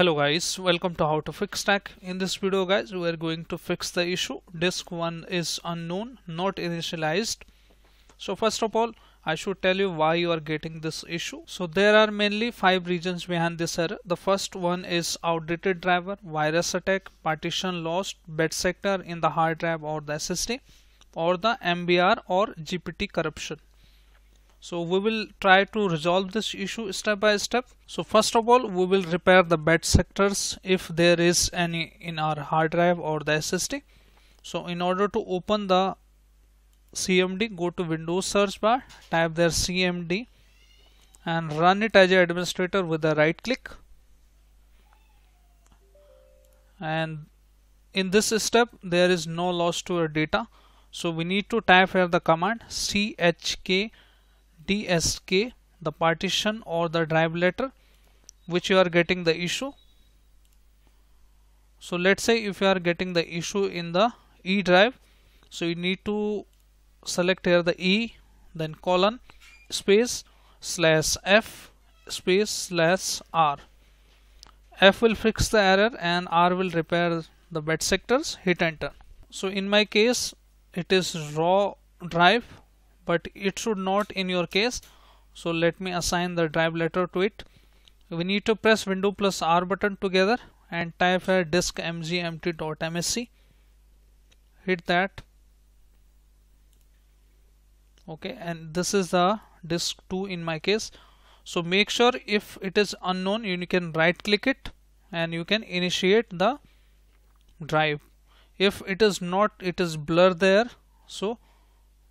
hello guys. Welcome to How To Fix Tech. In this video guys we are going to fix the issue. Disk 1 is unknown not initialized. So first of all I should tell you why you are getting this issue. So there are mainly five reasons behind this error. The first one is outdated driver virus attack partition lost bad sector in the hard drive or the SSD or the MBR or GPT corruption so we will try to resolve this issue step by step. So first of all we will repair the bad sectors if there is any in our hard drive or the SSD so in order to open the CMD go to Windows search bar type there CMD and run it as an administrator with a right click. And in this step there is no loss to your data. So we need to type here the command chk dsk the partition or the drive letter which you are getting the issue. So let's say if you are getting the issue in the E drive so you need to select here the E then colon space slash F space slash R. F will fix the error and R will repair the bad sectors hit enter. So in my case it is raw drive but it should not in your case. So let me assign the drive letter to it. We need to press window plus R button together and type here disk mg hit that. Okay and this is the disk 2 in my case. So make sure if it is unknown you can right click it and you can initiate the drive. If it is not it is blur there. So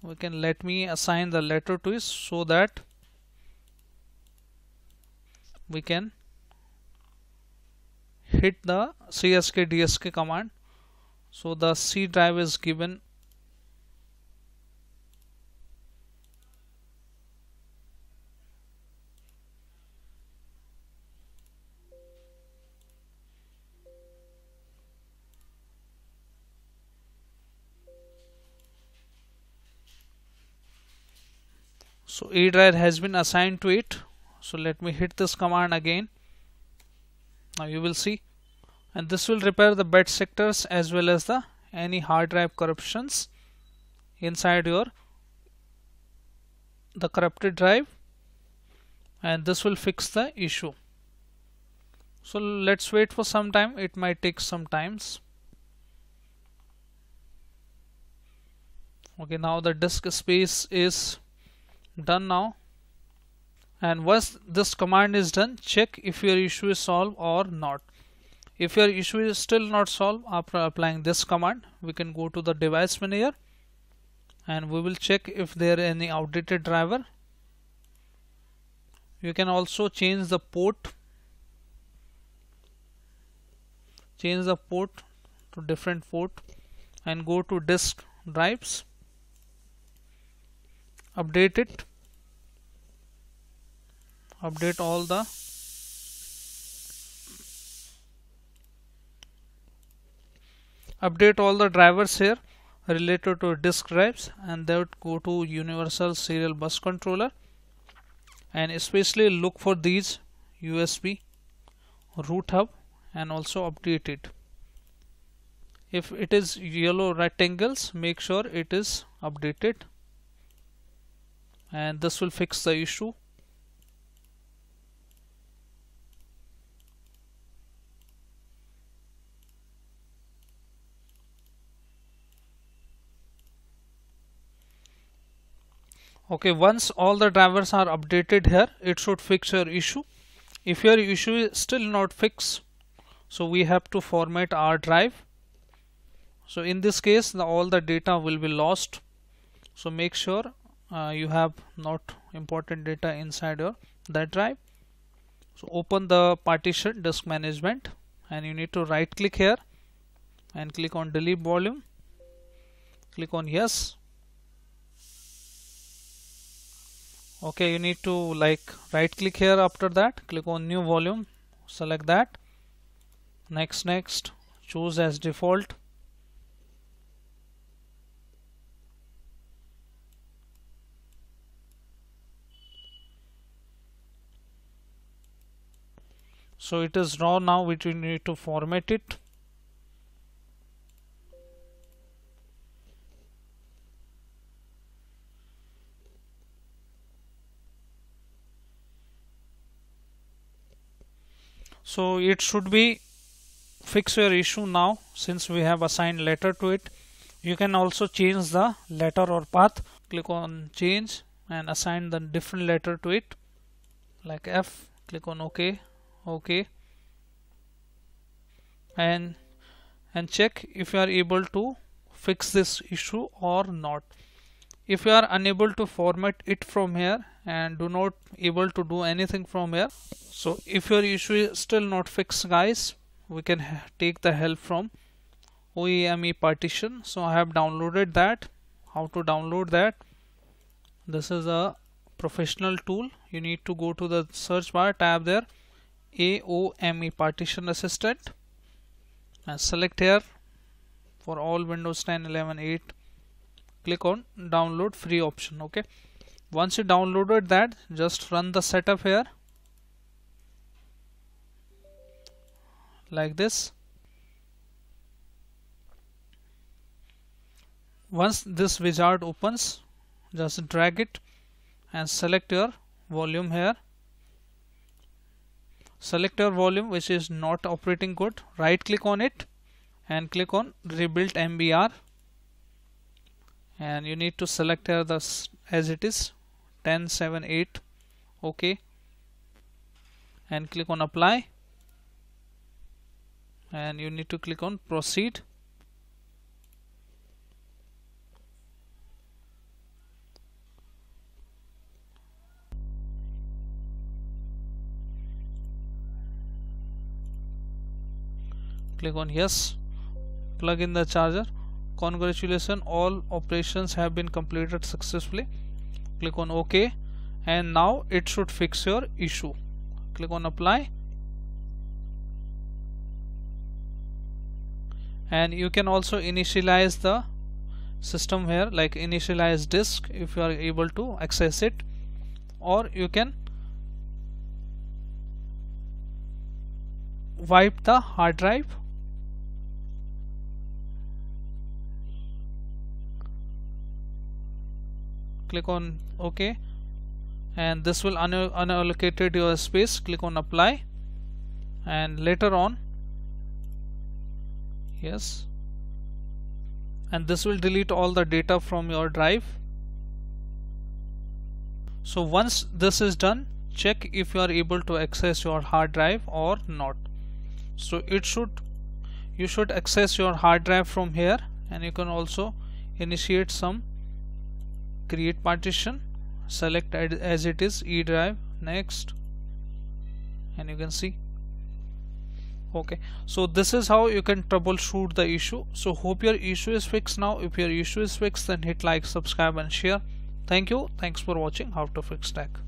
we can let me assign the letter to it so that we can hit the chk dsk command. So the c drive is given so E drive has been assigned to it. So let me hit this command again. Now you will see. And this will repair the bad sectors as well as the any hard drive corruptions inside your the corrupted drive. And this will fix the issue. So let's wait for some time. It might take some times. Okay now the disk space is done now. And once this command is done check if your issue is solved or not. If your issue is still not solved after applying this command we can go to the device manager and we will check if there any outdated driver. You can also change the port change the port to different port and go to disk drives update it update all the update all the drivers here related to disk drives and then go to universal serial bus controller. And especially look for these USB root hub and also update it. If it is yellow rectangles make sure it is updated. And this will fix the issue okay once all the drivers are updated here it should fix your issue. If your issue is still not fixed so we have to format our drive. So in this case the, all the data will be lost. So make sure uh, you have not important data inside your that drive. So open the partition disk management and you need to right click here and click on delete volume. Click on yes okay you need to like right click here after that. Click on new volume. Select that. Next next. Choose as default. So it is raw. Now which we need to format it so it should be fix your issue now since we have assigned letter to it. You can also change the letter or path. Click on change and assign the different letter to it. Like F click on OK OK. And and check if you are able to fix this issue or not if you are unable to format it from here and do not able to do anything from here so if your issue is still not fixed guys we can take the help from AOMEI partition. So I have downloaded that. How to download that? This is a professional tool. You need to go to the search bar tab there. AOMEI partition assistant. And select here for all Windows 10 11 8 click on download free option okay? Once you downloaded that just run the setup here. Like this. Once this wizard opens just drag it and select your volume here. Select your volume which is not operating good. Right click on it and click on rebuild MBR and you need to select here this as it is 1078 okay. And click on apply. And you need to click on proceed. Click on yes. Plug in the charger congratulations all operations have been completed successfully. Click on ok. And now it should fix your issue. Click on apply. And you can also initialize the system here like initialize disk if you are able to access it. Or you can wipe the hard drive click on ok. And this will un unallocated your space. Click on apply. And later on yes. And this will delete all the data from your drive. So once this is done check if you are able to access your hard drive or not. So it should you should access your hard drive from here. And you can also initiate some create partition select as it is E drive next. And you can see. Okay. So this is how you can troubleshoot the issue. So hope your issue is fixed now. If your issue is fixed then hit like subscribe and share. Thank you. Thanks for watching. How to fix tech